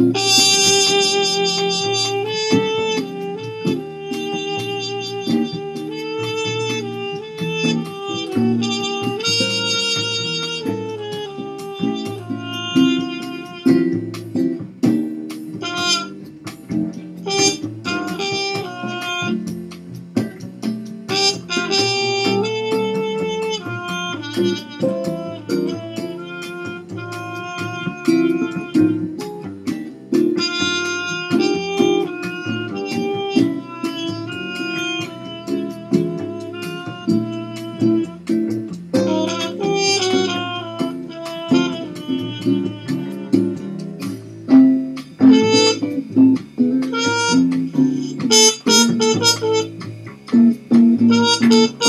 Hey. Mm-hmm.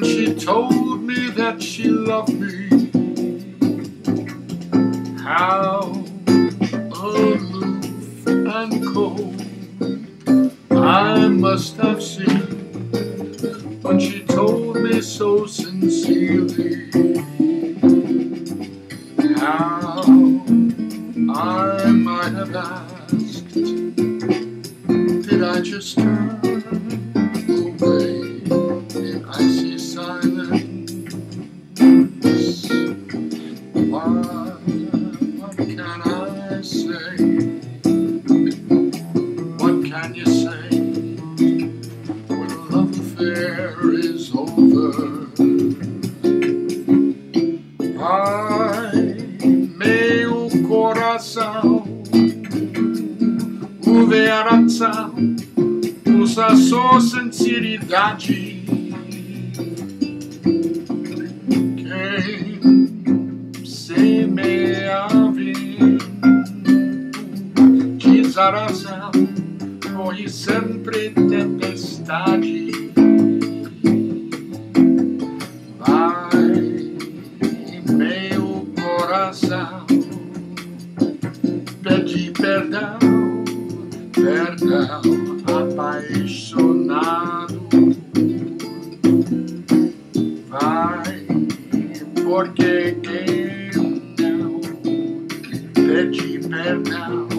Told me that she loved me. How aloof and cold I must have seemed when she told me so sincerely. How I might have asked, did I just turn coração usa sua sinceridade. Quem semeia foi sempre perdão, apaixonado. Vai, porque quem não pede perdão